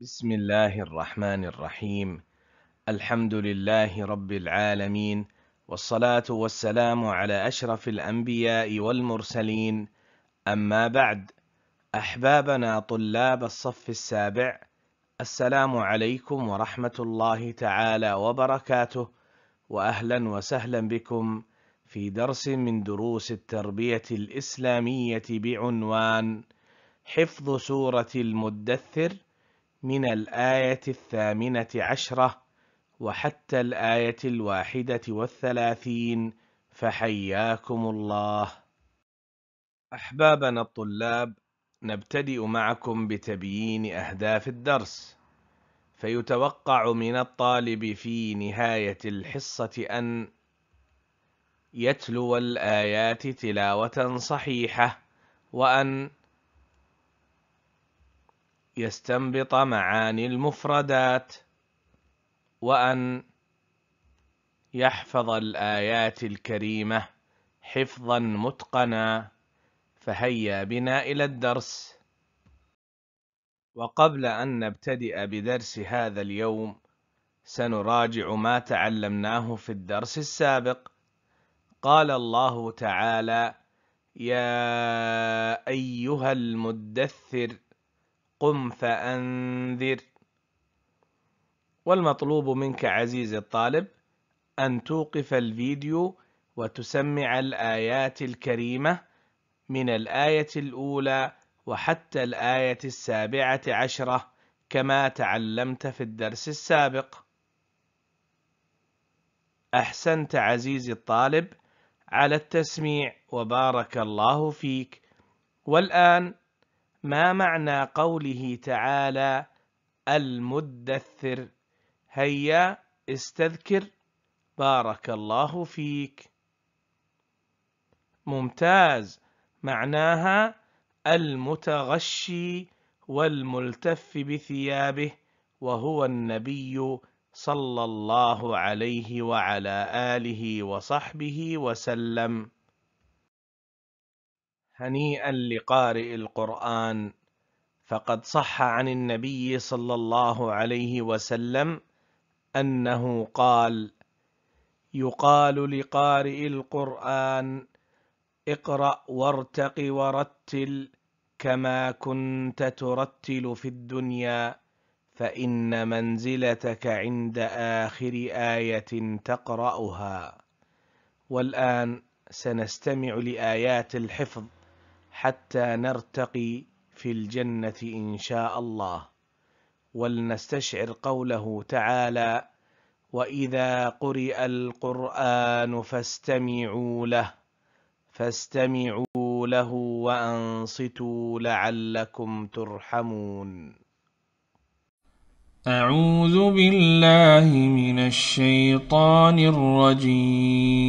بسم الله الرحمن الرحيم. الحمد لله رب العالمين والصلاة والسلام على أشرف الأنبياء والمرسلين. أما بعد أحبابنا طلاب الصف السابع السلام عليكم ورحمة الله تعالى وبركاته وأهلا وسهلا بكم في درس من دروس التربية الإسلامية بعنوان حفظ سورة المدثر من الآية الثامنة عشرة وحتى الآية الواحدة والثلاثين فحياكم الله. أحبابنا الطلاب نبتدئ معكم بتبيين أهداف الدرس. فيتوقع من الطالب في نهاية الحصة أن يتلو الآيات تلاوة صحيحة وأن يستنبط معاني المفردات وأن يحفظ الآيات الكريمة حفظا متقنا فهيا بنا إلى الدرس. وقبل أن نبتدئ بدرس هذا اليوم سنراجع ما تعلمناه في الدرس السابق. قال الله تعالى يا أيها المدثر قم فأنذر. والمطلوب منك عزيزي الطالب أن توقف الفيديو وتسمع الآيات الكريمة من الآية الأولى وحتى الآية السابعة عشرة كما تعلمت في الدرس السابق. أحسنت عزيزي الطالب على التسميع وبارك الله فيك. والآن ما معنى قوله تعالى المدثر؟ هيا استذكر. بارك الله فيك. ممتاز. معناها المتغشي والملتف بثيابه وهو النبي صلى الله عليه وعلى آله وصحبه وسلم. هنيئا لقارئ القرآن. فقد صح عن النبي صلى الله عليه وسلم أنه قال يقال لقارئ القرآن اقرأ وارتق ورتل كما كنت ترتل في الدنيا فإن منزلتك عند آخر آية تقرأها. والآن سنستمع لآيات الحفظ. حتى نرتقي في الجنة إن شاء الله. ولنستشعر قوله تعالى وإذا قرئ القرآن فاستمعوا له فاستمعوا له وأنصتوا لعلكم ترحمون. أعوذ بالله من الشيطان الرجيم.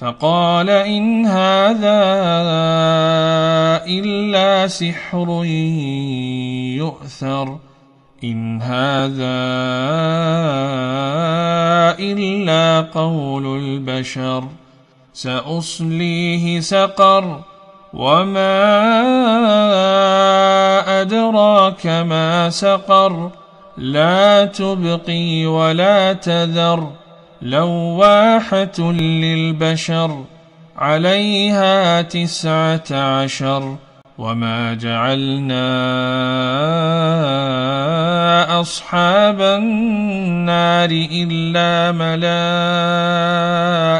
فقال إن هذا إلا سحر يؤثر إن هذا إلا قول البشر سأصليه سقر وما أدراك ما سقر لا تبقي ولا تذر لواحة للبشر عليها تسعة عشر وما جعلنا أصحاب النار إلا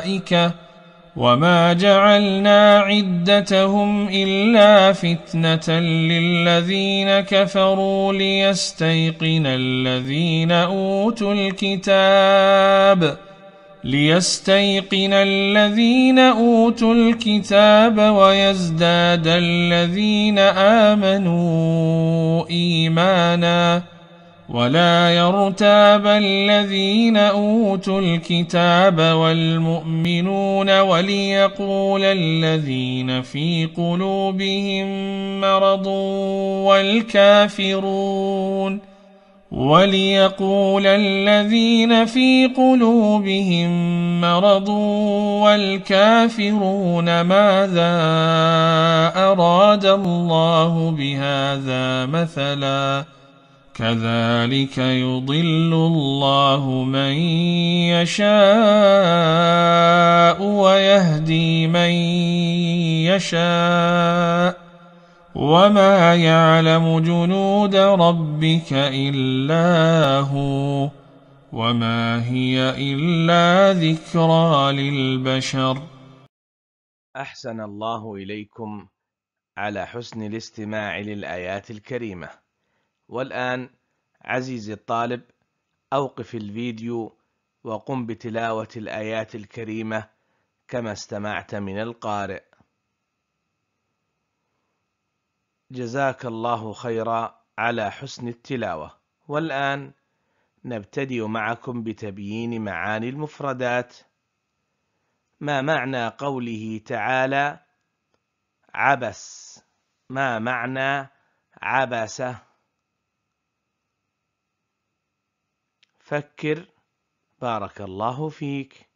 ملائكة وما جعلنا عدتهم إلا فتنة للذين كفروا ليستيقن الذين أوتوا الكتاب ليستيقن الذين أوتوا الكتاب ويزداد الذين آمنوا إيمانا ولا يرتاب الذين أوتوا الكتاب والمؤمنون وليقول الذين في قلوبهم مرض والكافرون وليقول الذين في قلوبهم مرض والكافرون ماذا أراد الله بهذا مثلا كذلك يضل الله من يشاء ويهدي من يشاء وما يعلم جنود ربك الا هو وما هي الا ذكرى للبشر احسن الله اليكم على حسن الاستماع للايات الكريمه. والآن عزيزي الطالب أوقف الفيديو وقم بتلاوة الآيات الكريمة كما استمعت من القارئ. جزاك الله خيرا على حسن التلاوة. والآن نبتدئ معكم بتبيين معاني المفردات. ما معنى قوله تعالى عبس؟ ما معنى عبسة؟ فكر بارك الله فيك.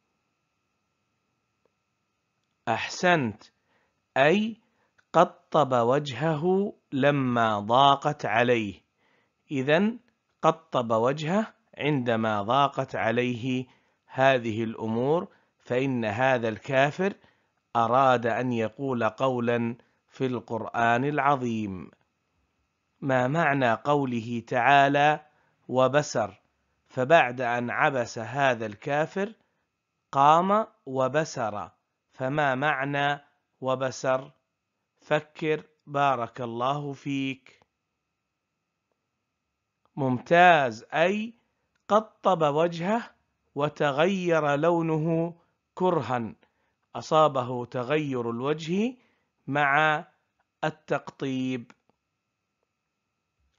أحسنت أي قطب وجهه لما ضاقت عليه. إذا قطب وجهه عندما ضاقت عليه هذه الأمور فإن هذا الكافر أراد أن يقول قولا في القرآن العظيم. ما معنى قوله تعالى وبسر؟ فبعد أن عبس هذا الكافر قام وبسر. فما معنى وبسر؟ فكر بارك الله فيك. ممتاز. أي قطب وجهه وتغير لونه كرها. أصابه تغير الوجه مع التقطيب.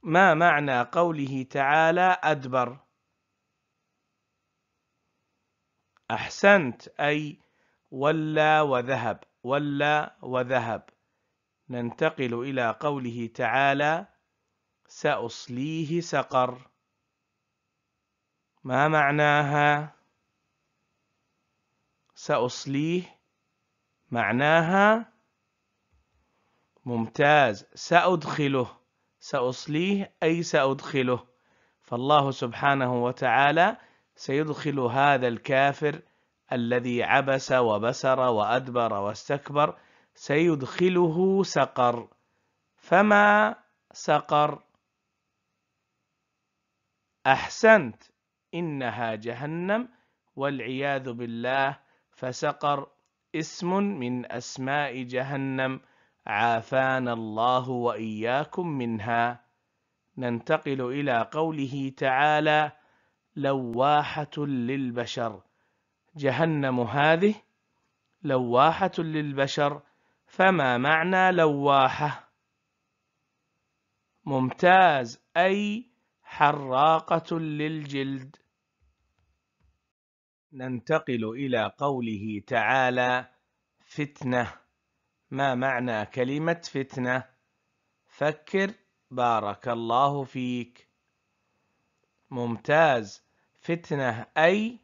ما معنى قوله تعالى أدبر؟ أحسنت. أي ولى وذهب. ولى وذهب. ننتقل إلى قوله تعالى سأصليه سقر ما معناها؟ سأصليه معناها ممتاز سأدخله. سأصليه أي سأدخله. فالله سبحانه وتعالى سيدخل هذا الكافر الذي عبس وبسر وأدبر واستكبر سيدخله سقر. فما سقر؟ أحسنت إنها جهنم والعياذ بالله فسقر. اسم من أسماء جهنم عافانا الله وإياكم منها. ننتقل إلى قوله تعالى لواحة للبشر. جهنم هذه لواحة للبشر فما معنى لواحة؟ ممتاز. أي حراقة للجلد. ننتقل إلى قوله تعالى فتنة ما معنى كلمة فتنة؟ فكر بارك الله فيك. ممتاز. فتنة أي؟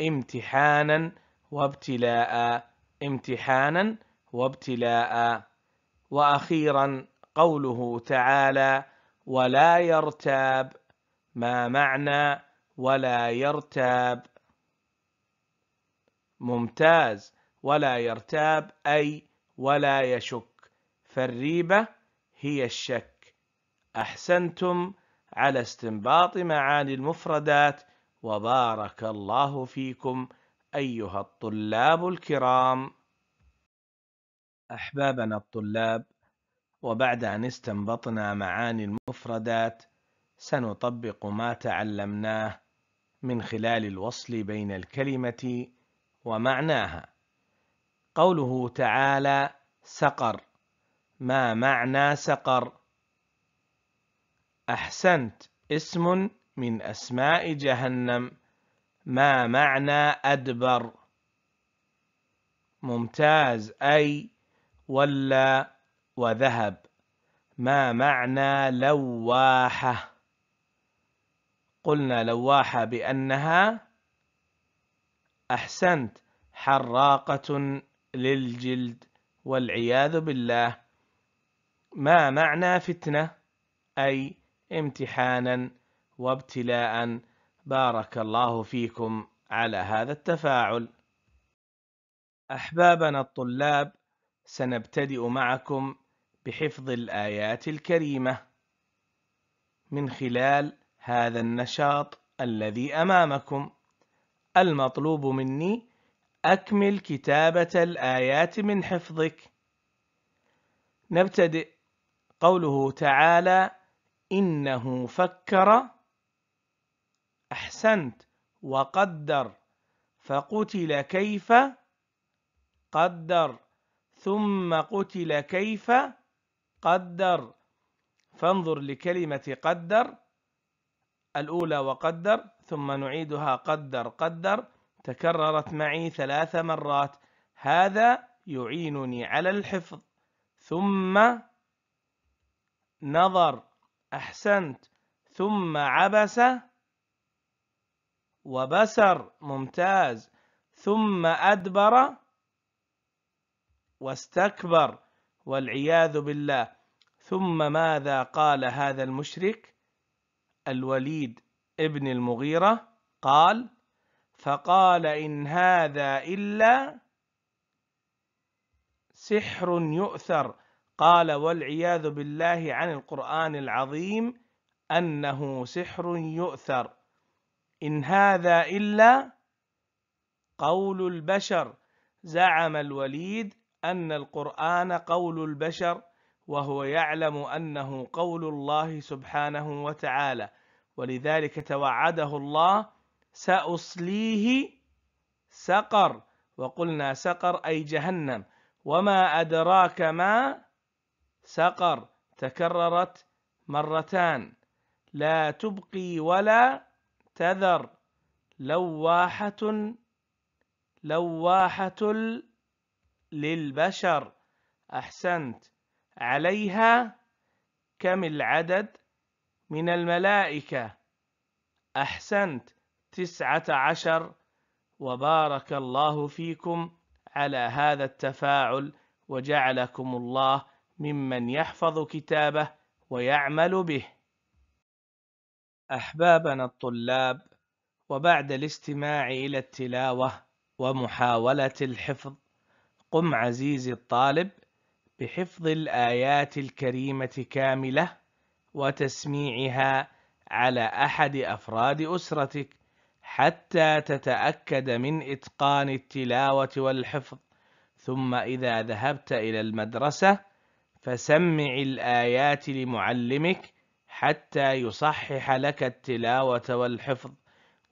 امتحانا وابتلاء. امتحانا وابتلاء. وأخيرا قوله تعالى ولا يرتاب ما معنى ولا يرتاب ممتاز ولا يرتاب أي ولا يشك فالريبة هي الشك. أحسنتم على استنباط معاني المفردات. وبارك الله فيكم أيها الطلاب الكرام. أحبابنا الطلاب وبعد أن استنبطنا معاني المفردات سنطبق ما تعلمناه من خلال الوصل بين الكلمة ومعناها. قوله تعالى سقر ما معنى سقر؟ أحسنت اسم من أسماء جهنم ما معنى أدبر؟ ممتاز أي ولا وذهب. ما معنى لواحة؟ قلنا لواحة بأنها أحسنت حراقة للجلد والعياذ بالله. ما معنى فتنة؟ أي امتحانا وابتلاء. بارك الله فيكم على هذا التفاعل. أحبابنا الطلاب سنبتدئ معكم بحفظ الآيات الكريمة من خلال هذا النشاط الذي أمامكم. المطلوب مني أكمل كتابة الآيات من حفظك. نبتدئ. قوله تعالى إنه فكر أحسنت وقدر فقتل كيف قدر. ثم قتل كيف قدر. فانظر لكلمة قدر الأولى وقدر ثم نعيدها قدر قدر تكررت معي ثلاث مرات. هذا يعينني على الحفظ. ثم نظر أحسنت. ثم عبس وبسر ممتاز. ثم أدبر واستكبر والعياذ بالله. ثم ماذا قال هذا المشرك؟ الوليد ابن المغيرة قال فقال إن هذا إلا سحر يؤثر. قال والعياذ بالله عن القرآن العظيم أنه سحر يؤثر. إن هذا إلا قول البشر. زعم الوليد أن القرآن قول البشر وهو يعلم أنه قول الله سبحانه وتعالى. ولذلك توعده الله سأصليه سقر. وقلنا سقر أي جهنم. وما أدراك ما سقر. تكررت مرتان. لا تبقي ولا تذر. لواحة لواحة للبشر أحسنت عليها كم العدد من الملائكة؟ أحسنت تسعة عشر. وبارك الله فيكم على هذا التفاعل وجعلكم الله ممن يحفظ كتابه ويعمل به. أحبابنا الطلاب وبعد الاستماع إلى التلاوة ومحاولة الحفظ قم عزيزي الطالب بحفظ الآيات الكريمة كاملة وتسميعها على أحد أفراد أسرتك حتى تتأكد من إتقان التلاوة والحفظ. ثم إذا ذهبت إلى المدرسة فسمع الآيات لمعلمك حتى يصحح لك التلاوة والحفظ.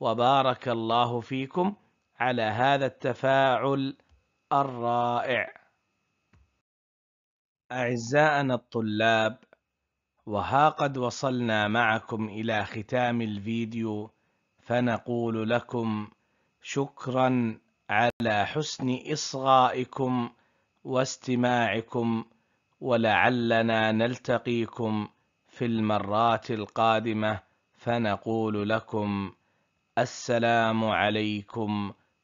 وبارك الله فيكم على هذا التفاعل الرائع. أعزائنا الطلاب وها قد وصلنا معكم إلى ختام الفيديو فنقول لكم شكرا على حسن إصغائكم واستماعكم ولعلنا نلتقيكم في المرات القادمة فنقول لكم السلام عليكم